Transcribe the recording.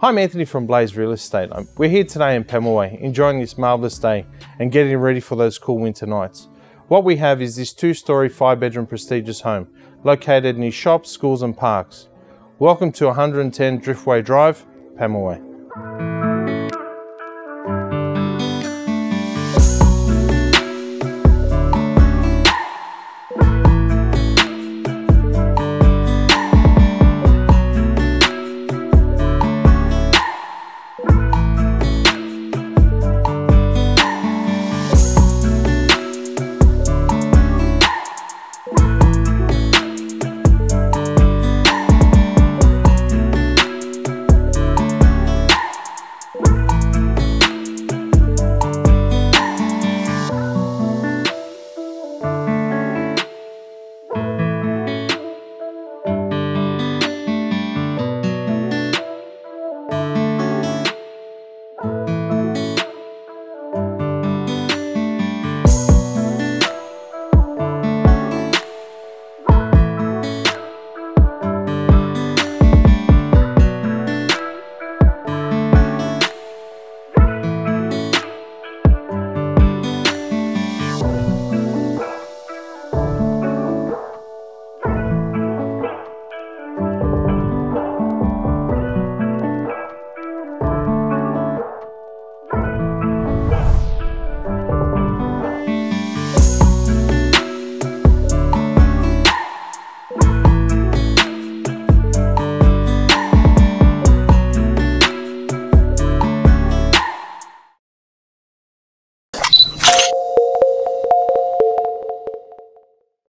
Hi, I'm Anthony from Blaze Real Estate. We're here today in Pemulwuy, enjoying this marvellous day and getting ready for those cool winter nights. What we have is this two-storey, five-bedroom prestigious home, located near shops, schools and parks. Welcome to 110 Driftway Drive, Pemulwuy.